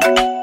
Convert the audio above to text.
Bye.